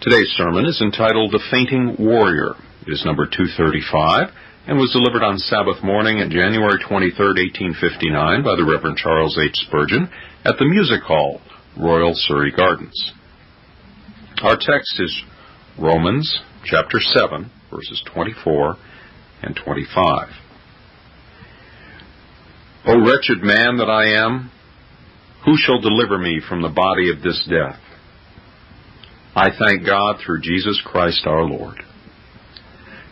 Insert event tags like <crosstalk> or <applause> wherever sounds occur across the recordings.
Today's sermon is entitled The Fainting Warrior. It is number 235 and was delivered on Sabbath morning at January 23, 1859 by the Reverend Charles H. Spurgeon at the Music Hall, Royal Surrey Gardens. Our text is Romans chapter 7, verses 24 and 25. O wretched man that I am, who shall deliver me from the body of this death? I thank God through Jesus Christ our Lord.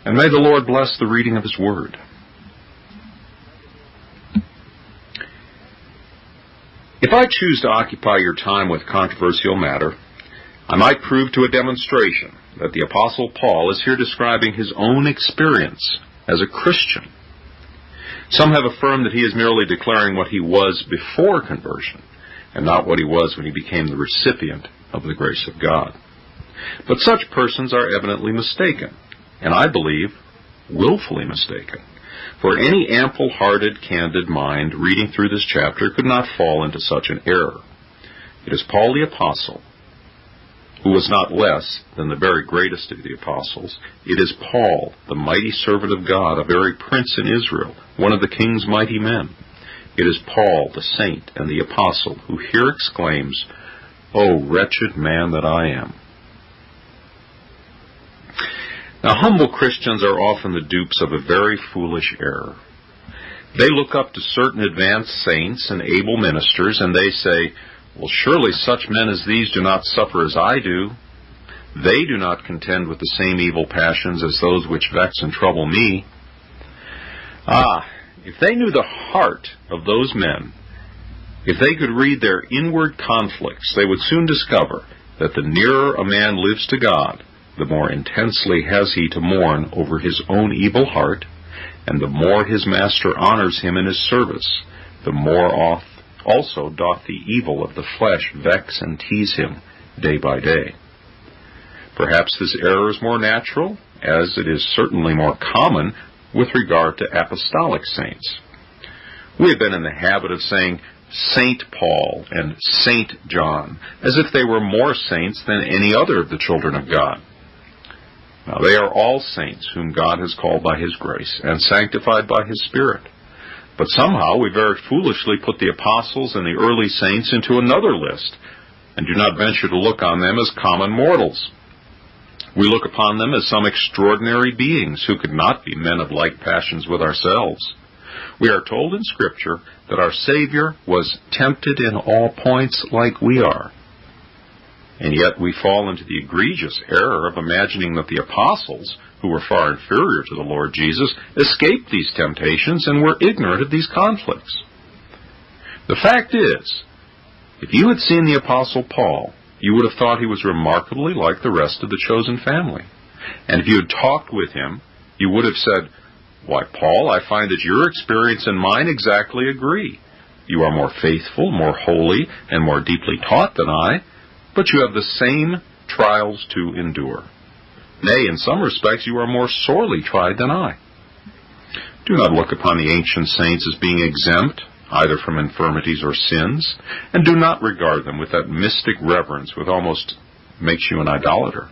And may the Lord bless the reading of His Word. If I choose to occupy your time with controversial matter, I might prove to a demonstration that the Apostle Paul is here describing his own experience as a Christian. Some have affirmed that he is merely declaring what he was before conversion, and not what he was when he became the recipient of the grace of God. But such persons are evidently mistaken, and I believe willfully mistaken. For any ample-hearted, candid mind reading through this chapter could not fall into such an error. It is Paul the Apostle, who was not less than the very greatest of the apostles. It is Paul, the mighty servant of God, a very prince in Israel, one of the king's mighty men. It is Paul, the saint and the apostle, who here exclaims, O wretched man that I am! Now, humble Christians are often the dupes of a very foolish error. They look up to certain advanced saints and able ministers, and they say, Well, surely such men as these do not suffer as I do. They do not contend with the same evil passions as those which vex and trouble me. Ah, if they knew the heart of those men, if they could read their inward conflicts, they would soon discover that the nearer a man lives to God, the more intensely has he to mourn over his own evil heart, and the more his master honors him in his service, the more oft also doth the evil of the flesh vex and tease him day by day. Perhaps this error is more natural, as it is certainly more common with regard to apostolic saints. We have been in the habit of saying Saint Paul and Saint John, as if they were more saints than any other of the children of God. Now, they are all saints whom God has called by His grace and sanctified by His Spirit. But somehow we very foolishly put the apostles and the early saints into another list and do not venture to look on them as common mortals. We look upon them as some extraordinary beings who could not be men of like passions with ourselves. We are told in Scripture that our Savior was tempted in all points like we are, and yet we fall into the egregious error of imagining that the apostles, who were far inferior to the Lord Jesus, escaped these temptations and were ignorant of these conflicts. The fact is, if you had seen the apostle Paul, you would have thought he was remarkably like the rest of the chosen family. And if you had talked with him, you would have said, Why, Paul, I find that your experience and mine exactly agree. You are more faithful, more holy, and more deeply taught than I, but you have the same trials to endure. Nay, in some respects, you are more sorely tried than I. Do not look upon the ancient saints as being exempt, either from infirmities or sins, and do not regard them with that mystic reverence which almost makes you an idolater.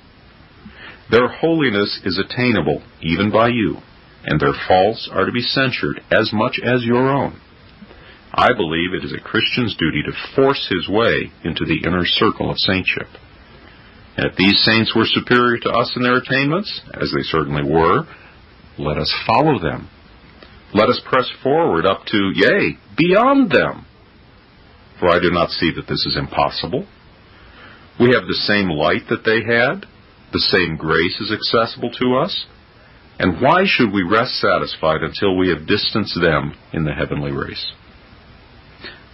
Their holiness is attainable even by you, and their faults are to be censured as much as your own. I believe it is a Christian's duty to force his way into the inner circle of saintship. And if these saints were superior to us in their attainments, as they certainly were, let us follow them. Let us press forward up to, yea, beyond them. For I do not see that this is impossible. We have the same light that they had. The same grace is accessible to us. And why should we rest satisfied until we have distanced them in the heavenly race?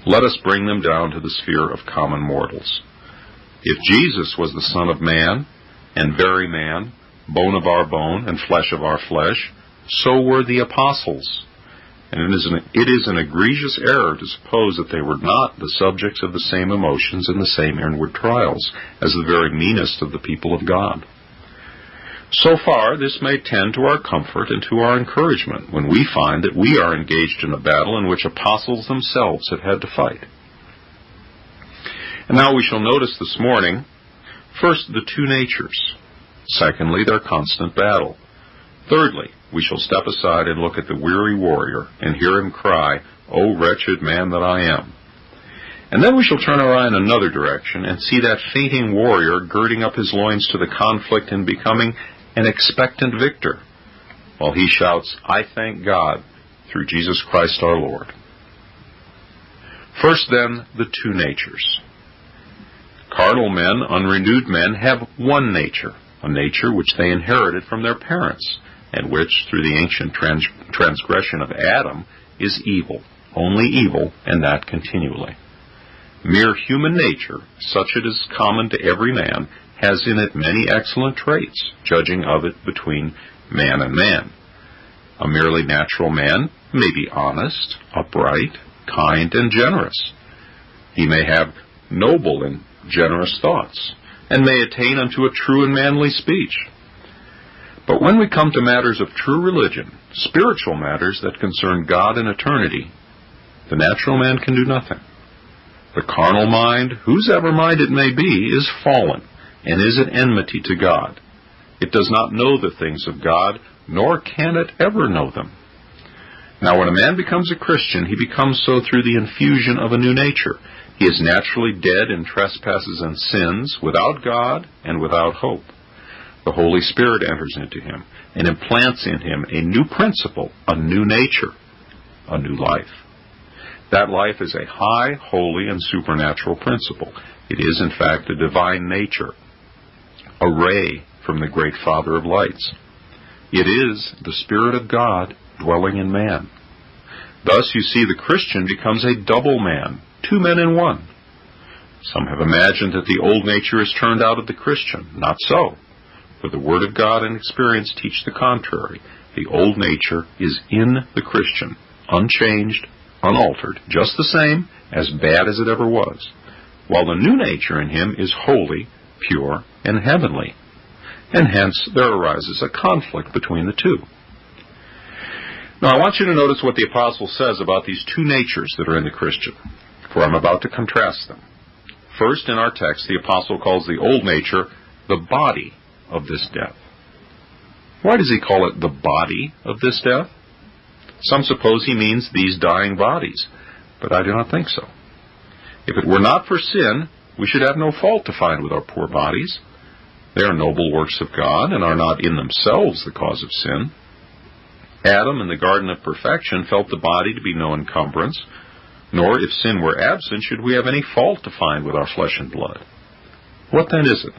Let us bring them down to the sphere of common mortals. If Jesus was the Son of Man, and very man, bone of our bone, and flesh of our flesh, so were the apostles. And it is, an, it is an egregious error to suppose that they were not the subjects of the same emotions and the same inward trials as the very meanest of the people of God. So far, this may tend to our comfort and to our encouragement when we find that we are engaged in a battle in which apostles themselves have had to fight. And now we shall notice this morning First, the two natures. Secondly, their constant battle. Thirdly, we shall step aside and look at the weary warrior and hear him cry, O wretched man that I am. And then we shall turn our eye in another direction and see that fainting warrior girding up his loins to the conflict and becoming an expectant victor, while he shouts, I thank God through Jesus Christ our Lord. First, then, the two natures. Carnal men, unrenewed men, have one nature, a nature which they inherited from their parents, and which, through the ancient trans- transgression of Adam, is evil, only evil, and that continually. Mere human nature, such it is common to every man, has in it many excellent traits, judging of it between man and man. A merely natural man may be honest, upright, kind, and generous. He may have noble and generous thoughts, and may attain unto a true and manly speech. But when we come to matters of true religion, spiritual matters that concern God and eternity, the natural man can do nothing. The carnal mind, whose ever mind it may be, is fallen, and is at enmity to God. It does not know the things of God, nor can it ever know them. Now, when a man becomes a Christian, he becomes so through the infusion of a new nature. He is naturally dead in trespasses and sins, without God and without hope. The Holy Spirit enters into him and implants in him a new principle, a new nature, a new life. That life is a high, holy, and supernatural principle. It is, in fact, a divine nature, a ray from the great Father of lights. It is the Spirit of God dwelling in man. Thus, you see, the Christian becomes a double man, two men in one. Some have imagined that the old nature is turned out of the Christian. Not so. For the Word of God and experience teach the contrary. The old nature is in the Christian, unchanged, unaltered, just the same, as bad as it ever was, while the new nature in him is holy, pure, and heavenly. And hence there arises a conflict between the two. Now I want you to notice what the apostle says about these two natures that are in the Christian, for I'm about to contrast them. First, in our text, the apostle calls the old nature the body of this death. Why does he call it the body of this death? Some suppose he means these dying bodies, but I do not think so. If it were not for sin, we should have no fault to find with our poor bodies. They are noble works of God and are not in themselves the cause of sin. Adam in the Garden of Perfection felt the body to be no encumbrance, nor if sin were absent should we have any fault to find with our flesh and blood. What then is it?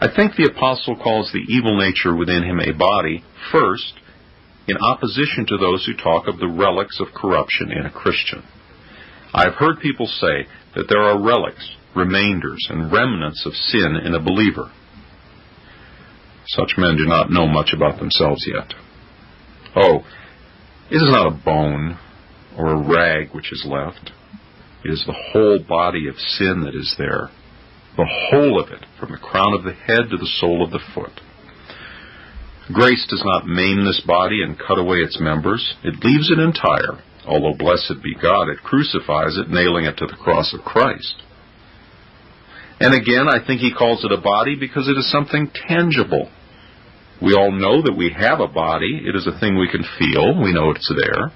I think the apostle calls the evil nature within him a body, first, in opposition to those who talk of the relics of corruption in a Christian. I have heard people say that there are relics, remainders, and remnants of sin in a believer. Such men do not know much about themselves yet. Oh, it is not a bone or a rag which is left. It is the whole body of sin that is there, the whole of it, from the crown of the head to the sole of the foot. Grace does not maim this body and cut away its members. It leaves it entire. Although blessed be God, it crucifies it, nailing it to the cross of Christ. And again, I think he calls it a body because it is something tangible, we all know that we have a body. It is a thing we can feel. We know it's there.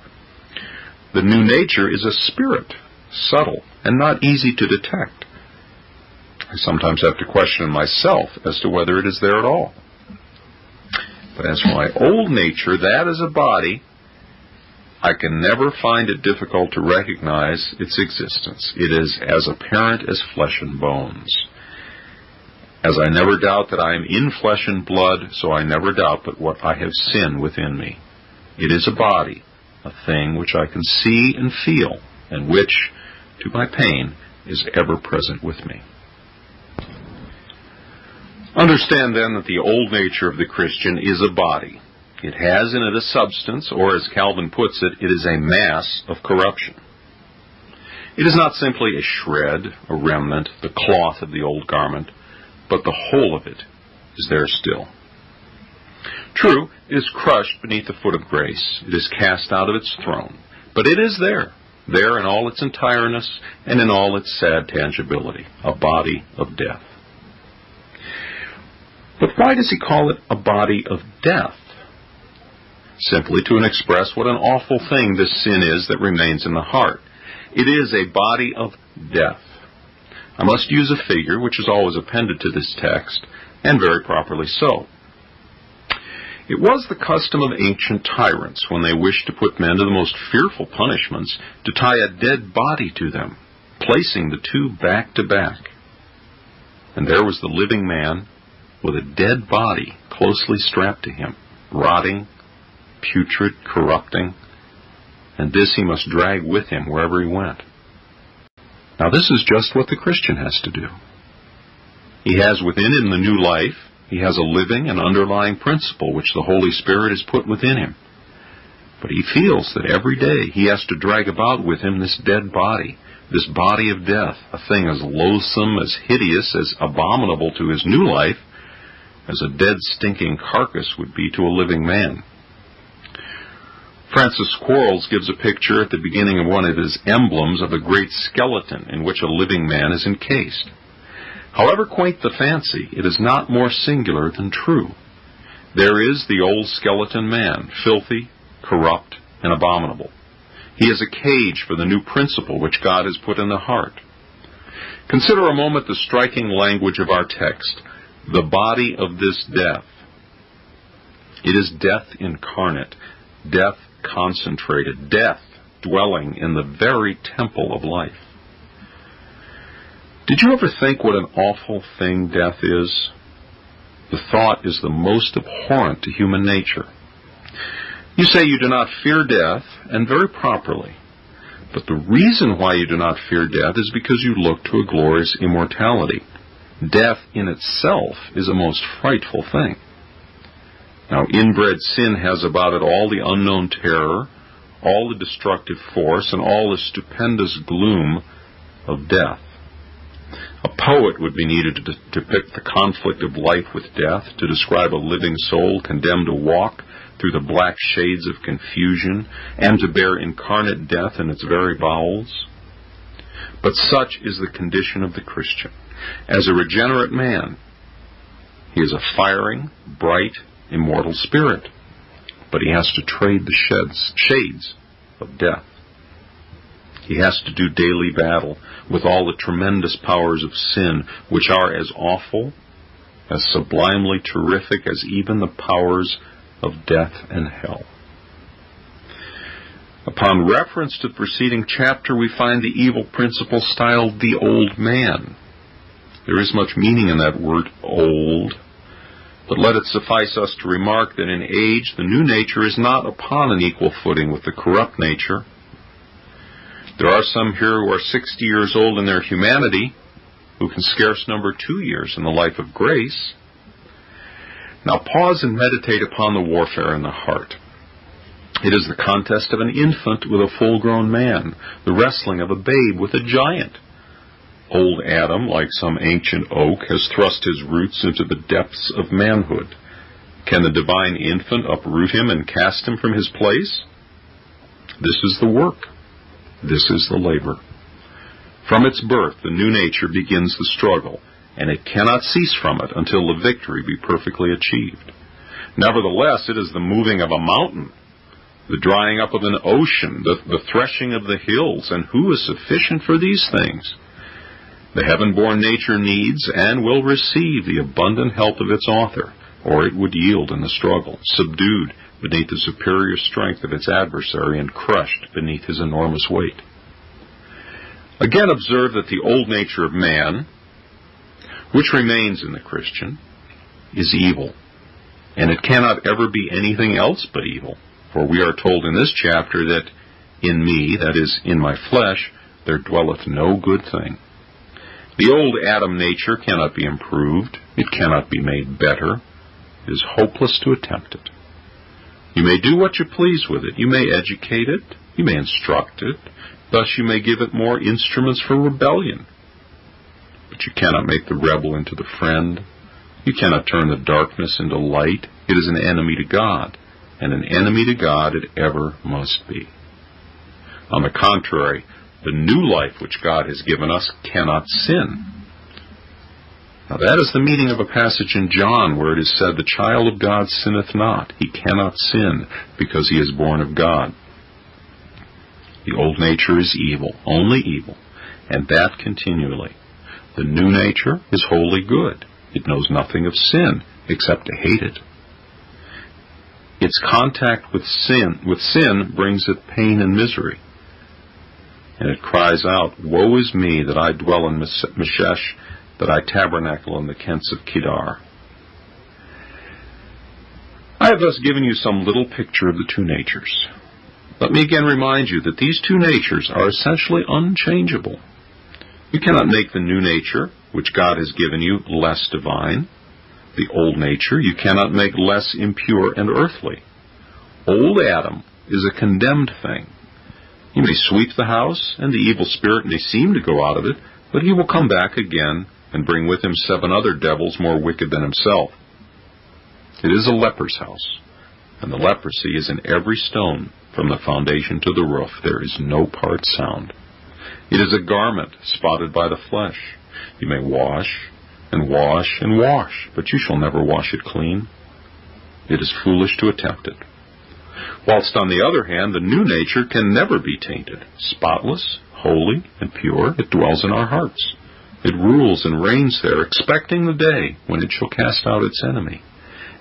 The new nature is a spirit, subtle, and not easy to detect. I sometimes have to question myself as to whether it is there at all. But as for my old nature, that is a body, I can never find it difficult to recognize its existence. It is as apparent as flesh and bones. As I never doubt that I am in flesh and blood, so I never doubt but what I have sin within me. It is a body, a thing which I can see and feel, and which, to my pain, is ever present with me. Understand then that the old nature of the Christian is a body. It has in it a substance, or as Calvin puts it, it is a mass of corruption. It is not simply a shred, a remnant, the cloth of the old garment, but the whole of it is there still. True, it is crushed beneath the foot of grace. It is cast out of its throne. But it is there, there in all its entireness and in all its sad tangibility, a body of death. But why does he call it a body of death? Simply to express what an awful thing this sin is that remains in the heart. It is a body of death. I must use a figure which is always appended to this text, and very properly so. It was the custom of ancient tyrants, when they wished to put men to the most fearful punishments, to tie a dead body to them, placing the two back to back. And there was the living man with a dead body closely strapped to him, rotting, putrid, corrupting, and this he must drag with him wherever he went. Now, this is just what the Christian has to do. He has within him the new life, he has a living and underlying principle which the Holy Spirit has put within him. But he feels that every day he has to drag about with him this dead body, this body of death, a thing as loathsome, as hideous, as abominable to his new life as a dead, stinking carcass would be to a living man. Francis Quarles gives a picture at the beginning of one of his emblems of a great skeleton in which a living man is encased. However quaint the fancy, it is not more singular than true. There is the old skeleton man, filthy, corrupt, and abominable. He is a cage for the new principle which God has put in the heart. Consider a moment the striking language of our text, the body of this death. It is death incarnate, death concentrated, death dwelling in the very temple of life. Did you ever think what an awful thing death is? The thought is the most abhorrent to human nature. You say you do not fear death, and very properly. But the reason why you do not fear death is because you look to a glorious immortality. Death in itself is a most frightful thing. Now, inbred sin has about it all the unknown terror, all the destructive force, and all the stupendous gloom of death. A poet would be needed to depict the conflict of life with death, to describe a living soul condemned to walk through the black shades of confusion and to bear incarnate death in its very bowels. But such is the condition of the Christian. As a regenerate man, he is a firing, bright, immortal spirit, but he has to trade the sheds, shades of death. He has to do daily battle with all the tremendous powers of sin, which are as awful, as sublimely terrific as even the powers of death and hell. Upon reference to the preceding chapter, we find the evil principle styled the old man. There is much meaning in that word, old. But let it suffice us to remark that in age, the new nature is not upon an equal footing with the corrupt nature, there are some here who are 60 years old in their humanity who can scarce number two years in the life of grace. Now pause and meditate upon the warfare in the heart. It is the contest of an infant with a full grown man, the wrestling of a babe with a giant. Old Adam, like some ancient oak, has thrust his roots into the depths of manhood. Can the divine infant uproot him and cast him from his place? This is the work. This is the labor. From its birth, the new nature begins the struggle, and it cannot cease from it until the victory be perfectly achieved. Nevertheless, it is the moving of a mountain, the drying up of an ocean, the, the threshing of the hills, and who is sufficient for these things? The heaven-born nature needs and will receive the abundant help of its author, or it would yield in the struggle, subdued beneath the superior strength of its adversary and crushed beneath his enormous weight. Again, observe that the old nature of man, which remains in the Christian, is evil, and it cannot ever be anything else but evil. For we are told in this chapter that in me, that is, in my flesh, there dwelleth no good thing. The old Adam nature cannot be improved, it cannot be made better, it is hopeless to attempt it. You may do what you please with it. You may educate it. You may instruct it. Thus you may give it more instruments for rebellion. But you cannot make the rebel into the friend. You cannot turn the darkness into light. It is an enemy to God, and an enemy to God it ever must be. On the contrary, the new life which God has given us cannot sin. Now that is the meaning of a passage in John where it is said, The child of God sinneth not. He cannot sin because he is born of God. The old nature is evil, only evil, and that continually. The new nature is wholly good. It knows nothing of sin except to hate it. Its contact with sin, with sin brings it pain and misery. And it cries out, Woe is me that I dwell in Mesech, that I tabernacle in the tents of Kedar. I have thus given you some little picture of the two natures. Let me again remind you that these two natures are essentially unchangeable. You cannot make the new nature, which God has given you, less divine. The old nature you cannot make less impure and earthly. Old Adam is a condemned thing. He may sweep the house, and the evil spirit may seem to go out of it, but he will come back again and bring with him seven other devils more wicked than himself. It is a leper's house, and the leprosy is in every stone, from the foundation to the roof. There is no part sound. It is a garment spotted by the flesh. You may wash and wash and wash, but you shall never wash it clean. It is foolish to attempt it. Whilst on the other hand, the new nature can never be tainted. Spotless, holy, and pure, it dwells in our hearts. It rules and reigns there, expecting the day when it shall cast out its enemy.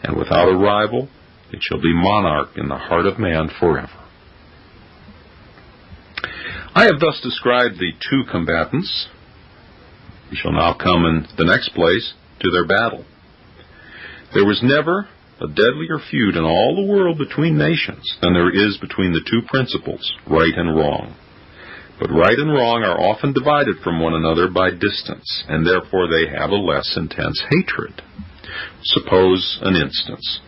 And without a rival, it shall be monarch in the heart of man forever. I have thus described the two combatants. We shall now come in the next place to their battle. There was never a deadlier feud in all the world between nations than there is between the two principles, right and wrong. But right and wrong are often divided from one another by distance, and therefore they have a less intense hatred. Suppose an instance.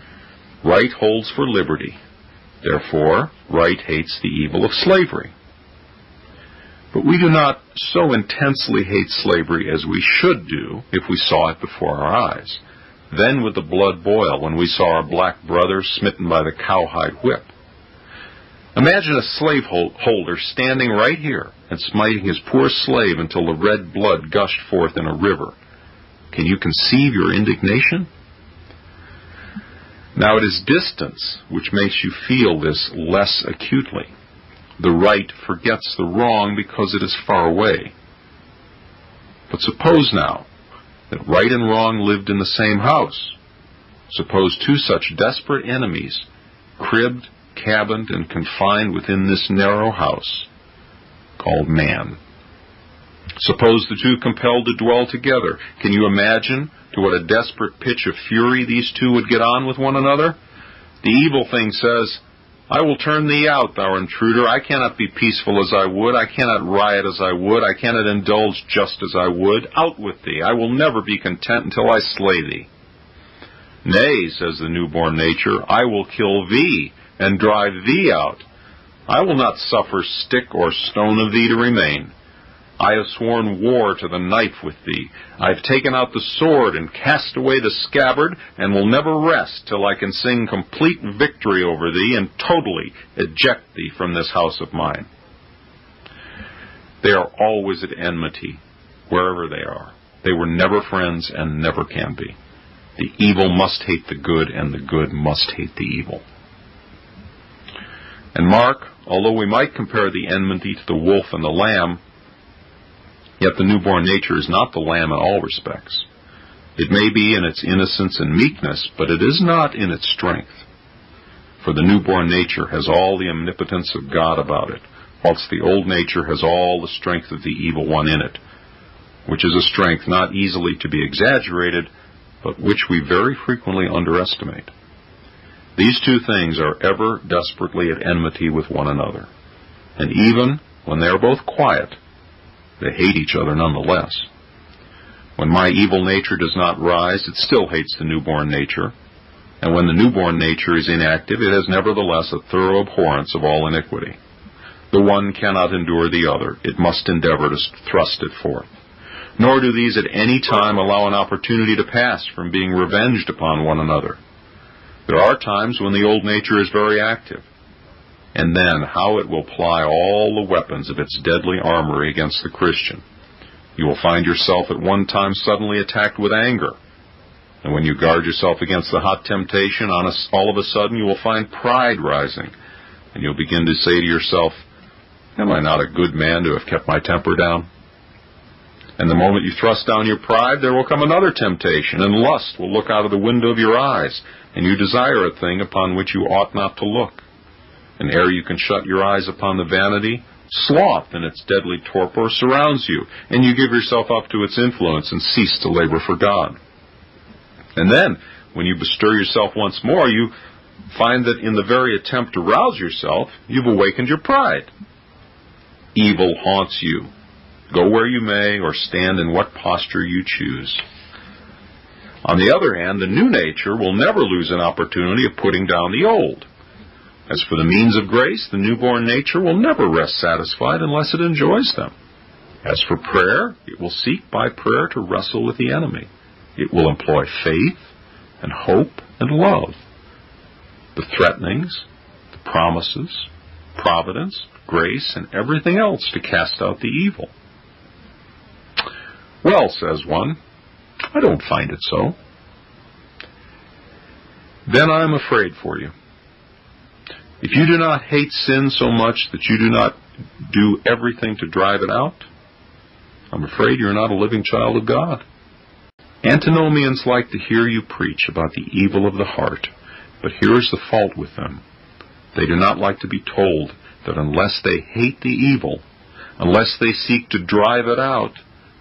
Right holds for liberty. Therefore, right hates the evil of slavery. But we do not so intensely hate slavery as we should do if we saw it before our eyes. Then would the blood boil when we saw our black brother smitten by the cowhide whip. Imagine a slaveholder standing right here and smiting his poor slave until the red blood gushed forth in a river. Can you conceive your indignation? Now it is distance which makes you feel this less acutely the right forgets the wrong because it is far away. But suppose now that right and wrong lived in the same house. Suppose two such desperate enemies, cribbed, cabined, and confined within this narrow house called man. Suppose the two compelled to dwell together. Can you imagine to what a desperate pitch of fury these two would get on with one another? The evil thing says, I will turn thee out, thou intruder. I cannot be peaceful as I would. I cannot riot as I would. I cannot indulge just as I would. Out with thee. I will never be content until I slay thee. Nay, says the newborn nature, I will kill thee and drive thee out. I will not suffer stick or stone of thee to remain. I have sworn war to the knife with thee. I have taken out the sword and cast away the scabbard, and will never rest till I can sing complete victory over thee and totally eject thee from this house of mine. They are always at enmity, wherever they are. They were never friends and never can be. The evil must hate the good, and the good must hate the evil. And mark, although we might compare the enmity to the wolf and the lamb, Yet the newborn nature is not the lamb in all respects. It may be in its innocence and meekness, but it is not in its strength. For the newborn nature has all the omnipotence of God about it, whilst the old nature has all the strength of the evil one in it, which is a strength not easily to be exaggerated, but which we very frequently underestimate. These two things are ever desperately at enmity with one another, and even when they are both quiet, they hate each other nonetheless. When my evil nature does not rise, it still hates the newborn nature. And when the newborn nature is inactive, it has nevertheless a thorough abhorrence of all iniquity. The one cannot endure the other. It must endeavor to thrust it forth. Nor do these at any time allow an opportunity to pass from being revenged upon one another. There are times when the old nature is very active, and then how it will ply all the weapons of its deadly armory against the Christian. You will find yourself at one time suddenly attacked with anger. And when you guard yourself against the hot temptation, on all of a sudden you will find pride rising. And you'll begin to say to yourself, Am I not a good man to have kept my temper down? And the moment you thrust down your pride, there will come another temptation, and lust will look out of the window of your eyes, and you desire a thing upon which you ought not to look. And ere you can shut your eyes upon the vanity, sloth in its deadly torpor surrounds you, and you give yourself up to its influence and cease to labor for God. And then, when you bestir yourself once more, you find that in the very attempt to rouse yourself, you've awakened your pride. Evil haunts you, Go where you may, or stand in what posture you choose. On the other hand, the new nature will never lose an opportunity of putting down the old. As for the means of grace, the newborn nature will never rest satisfied unless it enjoys them. As for prayer, it will seek by prayer to wrestle with the enemy. It will employ faith and hope and love. The threatenings, the promises, providence, grace, and everything else to cast out the evil. Well, says one, I don't find it so. Then I am afraid for you. If you do not hate sin so much that you do not do everything to drive it out, I'm afraid you're not a living child of God. Antinomians like to hear you preach about the evil of the heart, but here is the fault with them. They do not like to be told that unless they hate the evil, unless they seek to drive it out,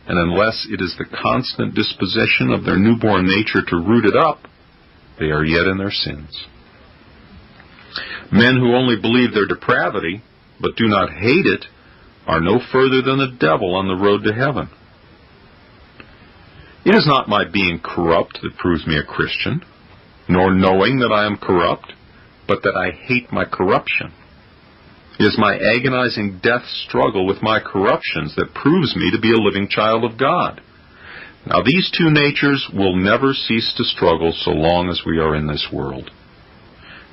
and unless it is the constant disposition of their newborn nature to root it up, they are yet in their sins. Men who only believe their depravity, but do not hate it, are no further than the devil on the road to heaven. It is not my being corrupt that proves me a Christian, nor knowing that I am corrupt, but that I hate my corruption. It is my agonizing death struggle with my corruptions that proves me to be a living child of God. Now, these two natures will never cease to struggle so long as we are in this world.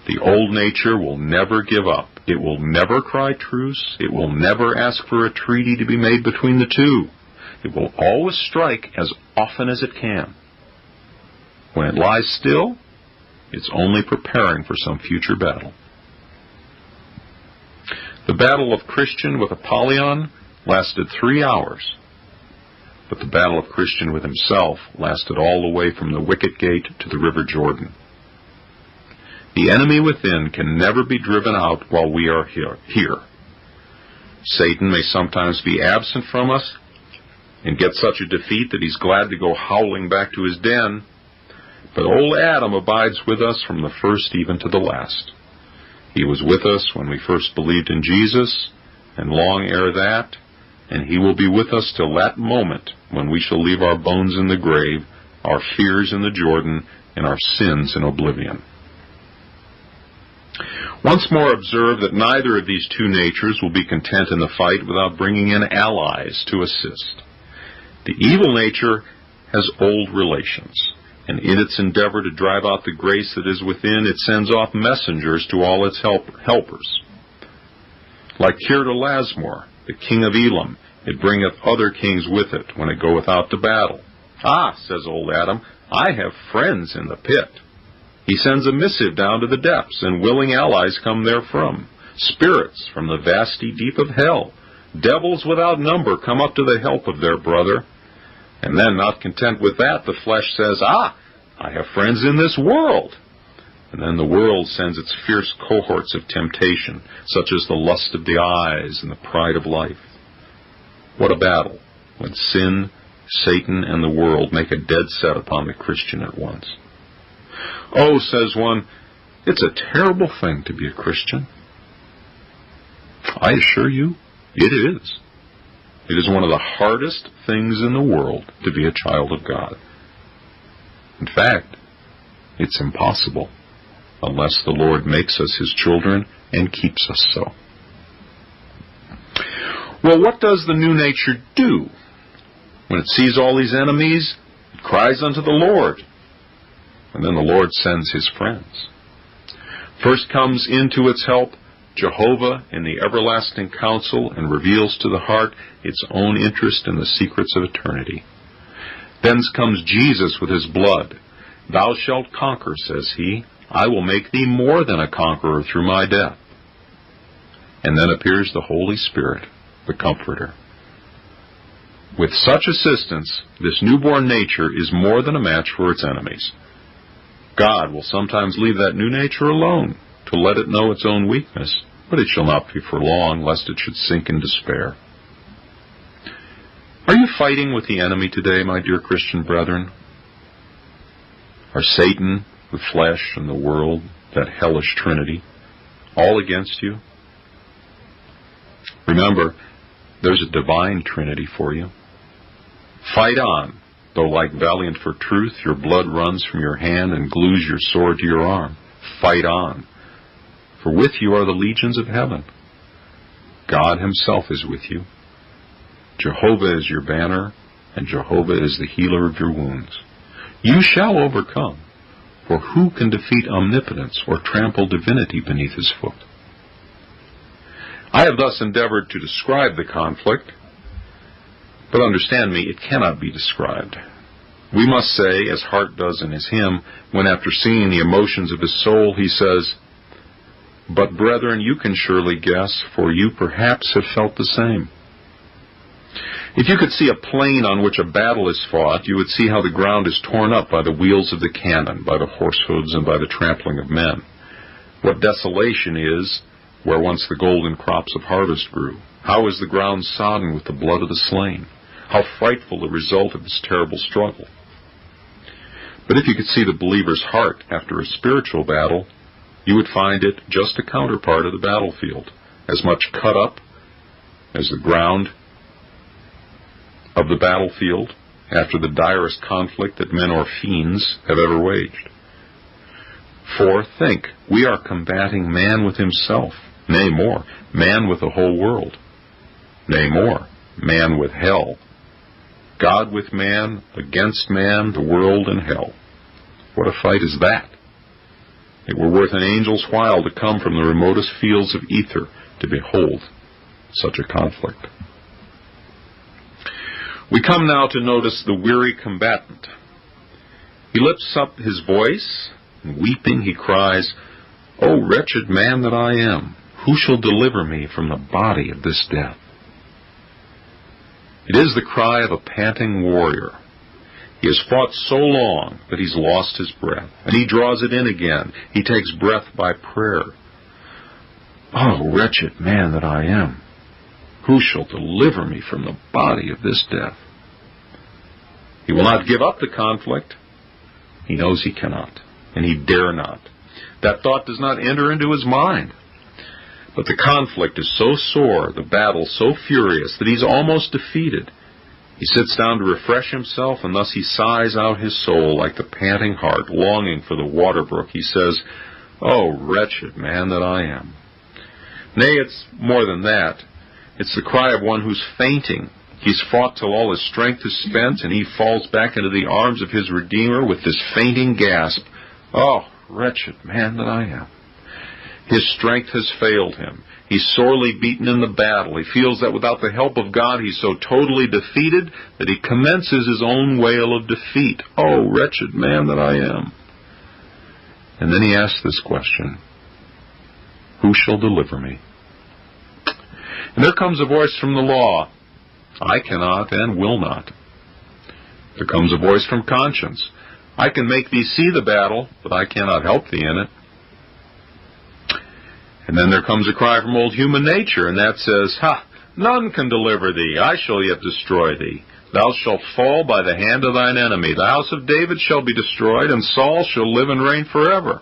The old nature will never give up. It will never cry truce. It will never ask for a treaty to be made between the two. It will always strike as often as it can. When it lies still, it's only preparing for some future battle. The battle of Christian with Apollyon lasted three hours, but the battle of Christian with himself lasted all the way from the wicket gate to the river Jordan. The enemy within can never be driven out while we are here. here. Satan may sometimes be absent from us and get such a defeat that he's glad to go howling back to his den, but old Adam abides with us from the first even to the last. He was with us when we first believed in Jesus, and long ere that, and He will be with us till that moment when we shall leave our bones in the grave, our fears in the Jordan, and our sins in oblivion. Once more observe that neither of these two natures will be content in the fight without bringing in allies to assist. The evil nature has old relations and in its endeavor to drive out the grace that is within, it sends off messengers to all its help, helpers. Like Chedorlaomer, the king of Elam, it bringeth other kings with it when it goeth out to battle. Ah, says old Adam, I have friends in the pit. He sends a missive down to the depths, and willing allies come therefrom. Spirits from the vasty deep of hell. Devils without number come up to the help of their brother, and then, not content with that, the flesh says, Ah, I have friends in this world. And then the world sends its fierce cohorts of temptation, such as the lust of the eyes and the pride of life. What a battle when sin, Satan, and the world make a dead set upon the Christian at once. Oh, says one, it's a terrible thing to be a Christian. I assure you, it is. It is one of the hardest things in the world to be a child of God. In fact, it's impossible unless the Lord makes us his children and keeps us so. Well, what does the new nature do? When it sees all these enemies, it cries unto the Lord. And then the Lord sends his friends. First comes into its help Jehovah in the everlasting counsel and reveals to the heart its own interest in the secrets of eternity. Thence comes Jesus with his blood. Thou shalt conquer, says he. I will make thee more than a conqueror through my death. And then appears the Holy Spirit, the Comforter. With such assistance, this newborn nature is more than a match for its enemies. God will sometimes leave that new nature alone to let it know its own weakness, but it shall not be for long, lest it should sink in despair. Are you fighting with the enemy today, my dear Christian brethren? Are Satan, the flesh, and the world, that hellish trinity, all against you? Remember, there's a divine trinity for you. Fight on, though like valiant for truth, your blood runs from your hand and glues your sword to your arm. Fight on, for with you are the legions of heaven. God himself is with you. Jehovah is your banner, and Jehovah is the healer of your wounds. You shall overcome, for who can defeat omnipotence or trample divinity beneath his foot? I have thus endeavored to describe the conflict, but understand me, it cannot be described. We must say, as Hart does in his hymn, when after singing the emotions of his soul, he says, But brethren, you can surely guess, for you perhaps have felt the same. If you could see a plain on which a battle is fought, you would see how the ground is torn up by the wheels of the cannon, by the horse hooves, and by the trampling of men. What desolation is where once the golden crops of harvest grew. How is the ground sodden with the blood of the slain? How frightful the result of this terrible struggle. But if you could see the believer's heart after a spiritual battle, you would find it just a counterpart of the battlefield, as much cut up as the ground of the battlefield after the direst conflict that men or fiends have ever waged. For, think, we are combating man with himself, nay more, man with the whole world, nay more, man with hell, God with man, against man, the world, and hell. What a fight is that! It were worth an angel's while to come from the remotest fields of ether to behold such a conflict. We come now to notice the weary combatant. He lifts up his voice, and weeping he cries, O wretched man that I am, who shall deliver me from the body of this death? It is the cry of a panting warrior. He has fought so long that he's lost his breath, and he draws it in again. He takes breath by prayer. Oh, wretched man that I am, who shall deliver me from the body of this death? He will not give up the conflict. He knows he cannot, and he dare not. That thought does not enter into his mind. But the conflict is so sore, the battle so furious, that he's almost defeated. He sits down to refresh himself, and thus he sighs out his soul like the panting hart, longing for the water brook. He says, Oh, wretched man that I am. Nay, it's more than that. It's the cry of one who's fainting, He's fought till all his strength is spent, and he falls back into the arms of his Redeemer with this fainting gasp. Oh, wretched man that I am. His strength has failed him. He's sorely beaten in the battle. He feels that without the help of God, he's so totally defeated that he commences his own wail of defeat. Oh, wretched man that I am. And then he asks this question Who shall deliver me? And there comes a voice from the law I cannot and will not. There comes a voice from conscience. I can make thee see the battle, but I cannot help thee in it. And then there comes a cry from old human nature, and that says, Ha! None can deliver thee. I shall yet destroy thee. Thou shalt fall by the hand of thine enemy. The house of David shall be destroyed, and Saul shall live and reign forever.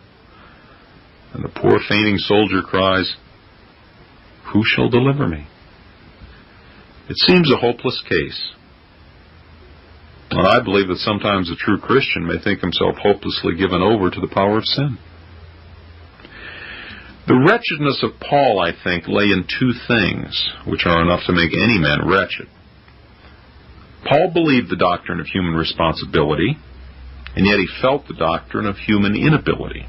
And the poor fainting soldier cries, Who shall deliver me? It seems a hopeless case. And I believe that sometimes a true Christian may think himself hopelessly given over to the power of sin. The wretchedness of Paul, I think, lay in two things, which are enough to make any man wretched. Paul believed the doctrine of human responsibility, and yet he felt the doctrine of human inability.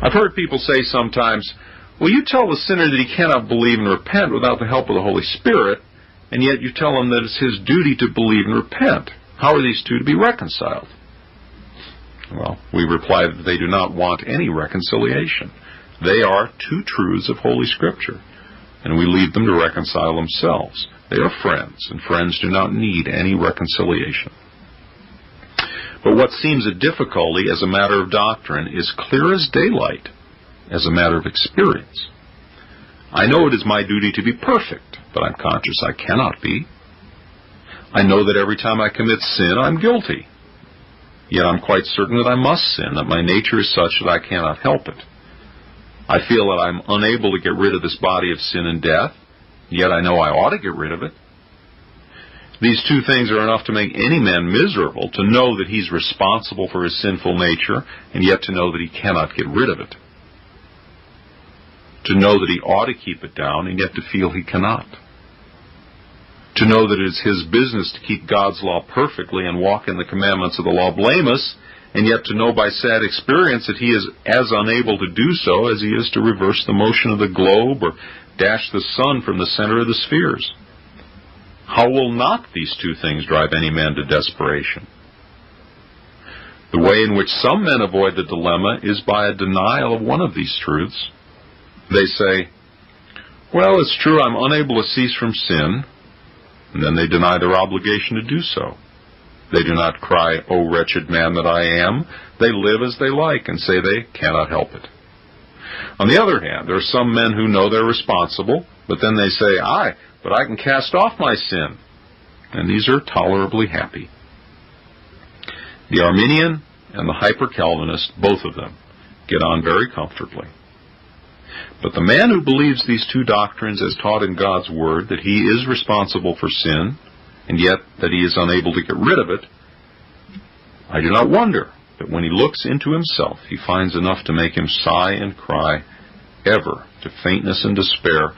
I've heard people say sometimes, Well, you tell the sinner that he cannot believe and repent without the help of the Holy Spirit, and yet you tell him that it's his duty to believe and repent. How are these two to be reconciled? Well, we reply that they do not want any reconciliation. They are two truths of Holy Scripture, and we leave them to reconcile themselves. They are friends, and friends do not need any reconciliation. But what seems a difficulty as a matter of doctrine is clear as daylight as a matter of experience. I know it is my duty to be perfect, but I'm conscious I cannot be. I know that every time I commit sin, I'm guilty. Yet I'm quite certain that I must sin, that my nature is such that I cannot help it. I feel that I'm unable to get rid of this body of sin and death, yet I know I ought to get rid of it. These two things are enough to make any man miserable, to know that he's responsible for his sinful nature, and yet to know that he cannot get rid of it. To know that he ought to keep it down, and yet to feel he cannot. To know that it is his business to keep God's law perfectly and walk in the commandments of the law blameless, and yet to know by sad experience that he is as unable to do so as he is to reverse the motion of the globe or dash the sun from the center of the spheres. How will not these two things drive any man to desperation? The way in which some men avoid the dilemma is by a denial of one of these truths. They say, well, it's true I'm unable to cease from sin, and then they deny their obligation to do so. They do not cry, O wretched man that I am. They live as they like and say they cannot help it. On the other hand, there are some men who know they're responsible, but then they say, Aye, but I can cast off my sin. And these are tolerably happy. The Arminian and the Hyper Calvinist, both of them, get on very comfortably. But the man who believes these two doctrines as taught in God's Word, that he is responsible for sin, and yet that he is unable to get rid of it, I do not wonder that when he looks into himself, he finds enough to make him sigh and cry, ever to faintness and despair,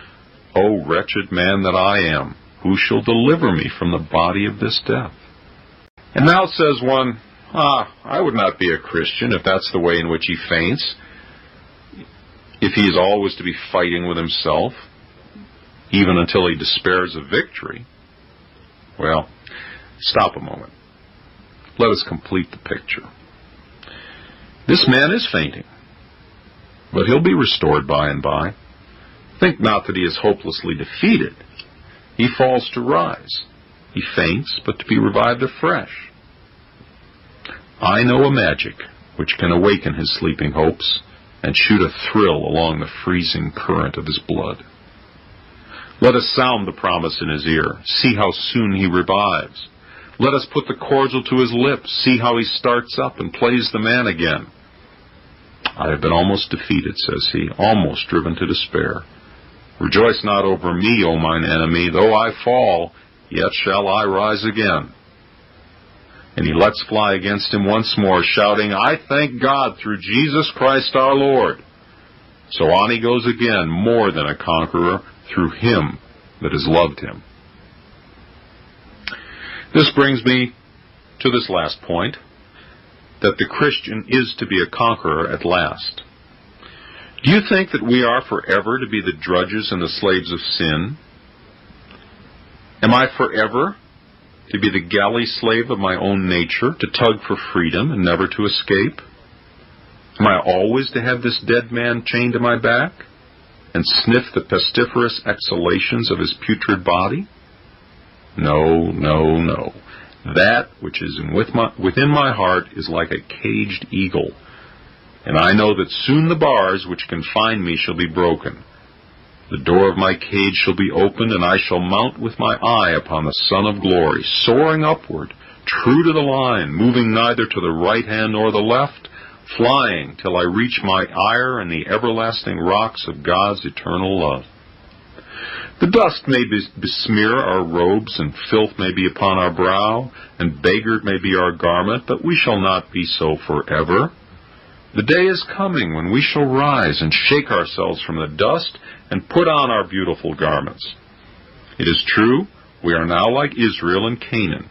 O wretched man that I am, who shall deliver me from the body of this death? And now says one, Ah, I would not be a Christian if that's the way in which he faints. If he is always to be fighting with himself, even until he despairs of victory. Well, stop a moment. Let us complete the picture. This man is fainting, but he'll be restored by and by. Think not that he is hopelessly defeated. He falls to rise. He faints, but to be revived afresh. I know a magic which can awaken his sleeping hopes and shoot a thrill along the freezing current of his blood. Let us sound the promise in his ear, see how soon he revives. Let us put the cordial to his lips, see how he starts up and plays the man again. I have been almost defeated, says he, almost driven to despair. Rejoice not over me, O mine enemy, though I fall, yet shall I rise again. And he lets fly against him once more, shouting, I thank God through Jesus Christ our Lord. So on he goes again, more than a conqueror, through him that has loved him. This brings me to this last point, that the Christian is to be a conqueror at last. Do you think that we are forever to be the drudges and the slaves of sin? Am I forever to be the galley slave of my own nature, to tug for freedom and never to escape? Am I always to have this dead man chained to my back and sniff the pestiferous exhalations of his putrid body? No, no, no. That which is within my heart is like a caged eagle, and I know that soon the bars which confine me shall be broken. The door of my cage shall be opened, and I shall mount with my eye upon the Son of Glory, soaring upward, true to the line, moving neither to the right hand nor the left, flying till I reach my eyrie and the everlasting rocks of God's eternal love. The dust may besmear our robes, and filth may be upon our brow, and beggared may be our garment, but we shall not be so forever. The day is coming when we shall rise and shake ourselves from the dust and put on our beautiful garments. It is true, we are now like Israel and Canaan.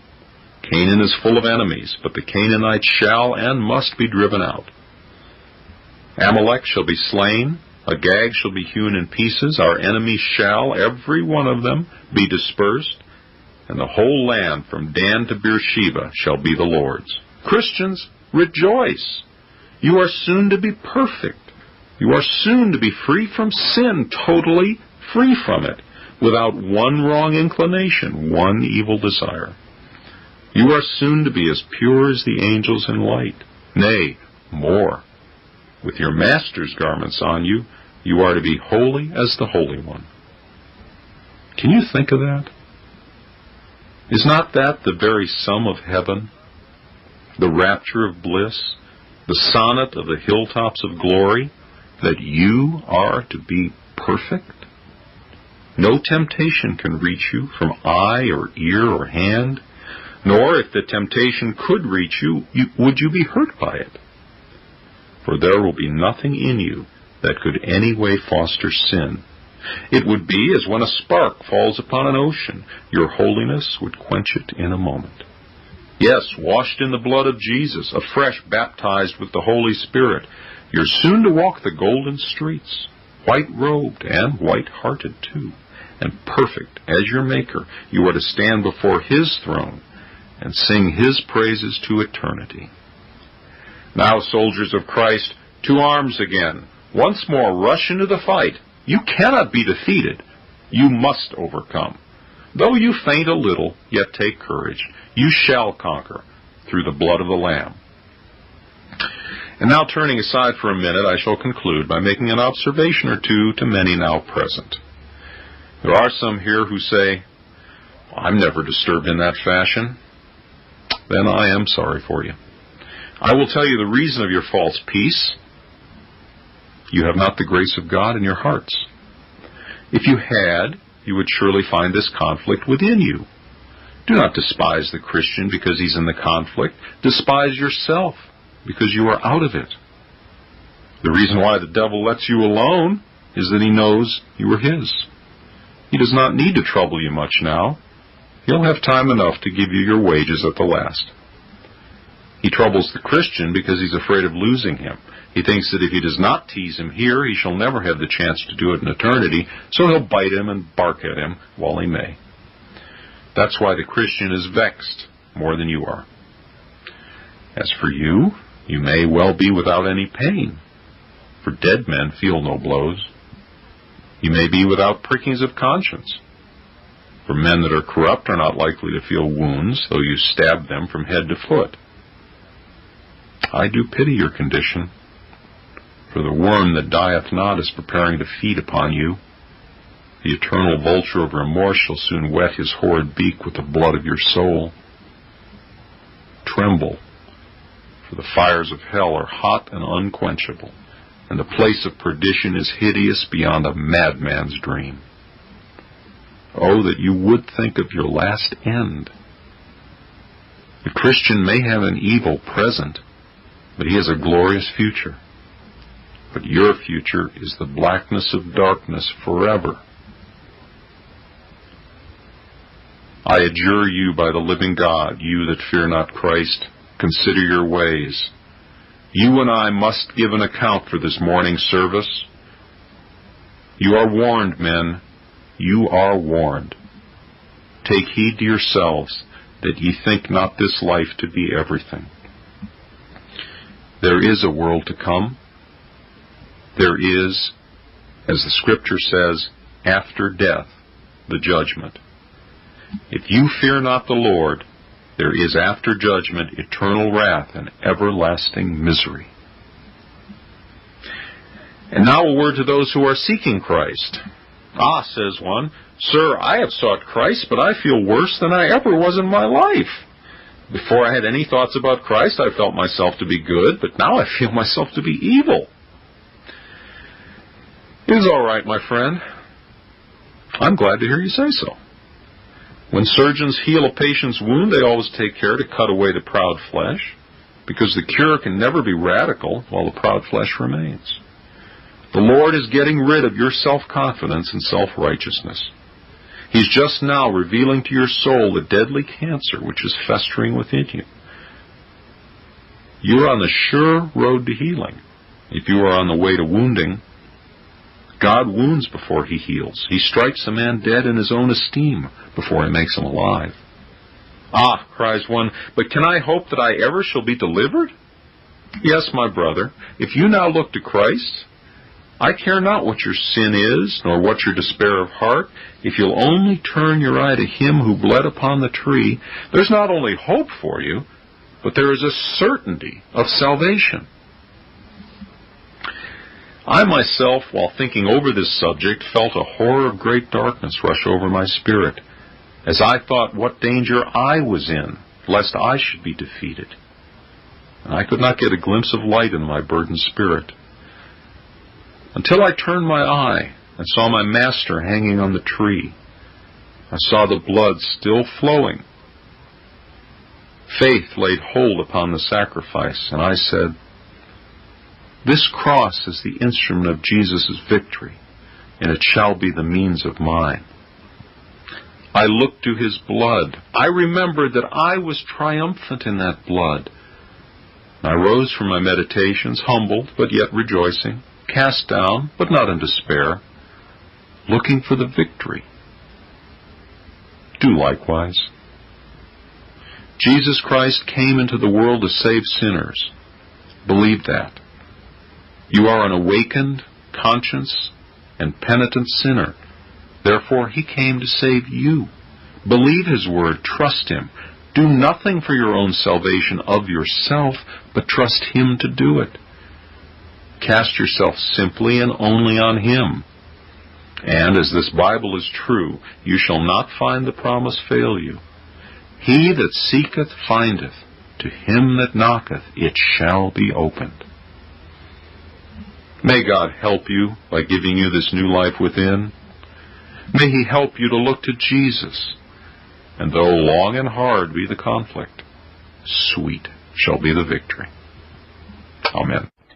Canaan is full of enemies, but the Canaanites shall and must be driven out. Amalek shall be slain, Agag shall be hewn in pieces. Our enemies shall, every one of them, be dispersed. And the whole land from Dan to Beersheba shall be the Lord's. Christians, rejoice. You are soon to be perfect. You are soon to be free from sin, totally free from it, without one wrong inclination, one evil desire. You are soon to be as pure as the angels in light. Nay, more. With your master's garments on you, you are to be holy as the Holy One. Can you think of that? Is not that the very sum of heaven? The rapture of bliss? The sonnet of the hilltops of glory? That you are to be perfect? No temptation can reach you from eye or ear or hand, nor if the temptation could reach you, you would you be hurt by it. For there will be nothing in you that could any way foster sin. It would be as when a spark falls upon an ocean. Your holiness would quench it in a moment. Yes, washed in the blood of Jesus, afresh baptized with the Holy Spirit, you're soon to walk the golden streets, white-robed and white-hearted too, and perfect as your Maker. You are to stand before His throne and sing His praises to eternity. Now, soldiers of Christ, to arms again. Once more, rush into the fight. You cannot be defeated. You must overcome. Though you faint a little, yet take courage. You shall conquer through the blood of the Lamb. And now turning aside for a minute, I shall conclude by making an observation or two to many now present. There are some here who say, I'm never disturbed in that fashion. Then I am sorry for you. I will tell you the reason of your false peace. You have not the grace of God in your hearts. If you had, you would surely find this conflict within you. Do not despise the Christian because he's in the conflict. Despise yourself because you are out of it. The reason why the devil lets you alone is that he knows you are his. He does not need to trouble you much now. He'll have time enough to give you your wages at the last. He troubles the Christian because he's afraid of losing him. He thinks that if he does not tease him here, he shall never have the chance to do it in eternity, so he'll bite him and bark at him while he may. That's why the Christian is vexed more than you are. As for you, you may well be without any pain, for dead men feel no blows. You may be without prickings of conscience, for men that are corrupt are not likely to feel wounds, though you stab them from head to foot. I do pity your condition, for the worm that dieth not is preparing to feed upon you. The eternal vulture of remorse shall soon wet his horrid beak with the blood of your soul. Tremble for the fires of hell are hot and unquenchable, and the place of perdition is hideous beyond a madman's dream. Oh, that you would think of your last end. The Christian may have an evil present, but he has a glorious future. But your future is the blackness of darkness forever. I adjure you by the living God, you that fear not Christ, Consider your ways. You and I must give an account for this morning service. You are warned, men. You are warned. Take heed to yourselves that ye think not this life to be everything. There is a world to come. There is, as the scripture says, after death, the judgment. If you fear not the Lord, there is after judgment eternal wrath and everlasting misery. And now a word to those who are seeking Christ. Ah, says one, Sir, I have sought Christ, but I feel worse than I ever was in my life. Before I had any thoughts about Christ, I felt myself to be good, but now I feel <laughs> myself to be evil. It is all right, my friend. I'm glad to hear you say so. When surgeons heal a patient's wound, they always take care to cut away the proud flesh, because the cure can never be radical while the proud flesh remains. The Lord is getting rid of your self-confidence and self-righteousness. He's just now revealing to your soul the deadly cancer which is festering within you. You're on the sure road to healing. If you are on the way to wounding, God wounds before he heals. He strikes a man dead in his own esteem before he makes him alive. Ah, cries one, but can I hope that I ever shall be delivered? Yes, my brother, if you now look to Christ, I care not what your sin is, nor what your despair of heart. If you'll only turn your eye to him who bled upon the tree, there's not only hope for you, but there is a certainty of salvation. I myself, while thinking over this subject, felt a horror of great darkness rush over my spirit, as I thought what danger I was in, lest I should be defeated. And I could not get a glimpse of light in my burdened spirit until I turned my eye and saw my master hanging on the tree. I saw the blood still flowing. Faith laid hold upon the sacrifice, and I said, This cross is the instrument of Jesus' victory, and it shall be the means of mine. I looked to his blood. I remembered that I was triumphant in that blood. I rose from my meditations, humbled, but yet rejoicing cast down, but not in despair, looking for the victory. Do likewise. Jesus Christ came into the world to save sinners. Believe that. You are an awakened, conscious, and penitent sinner. Therefore, he came to save you. Believe his word. Trust him. Do nothing for your own salvation of yourself, but trust him to do it. Cast yourself simply and only on Him. And as this Bible is true, you shall not find the promise fail you. He that seeketh findeth, to him that knocketh it shall be opened. May God help you by giving you this new life within. May He help you to look to Jesus. And though long and hard be the conflict, sweet shall be the victory. Amen.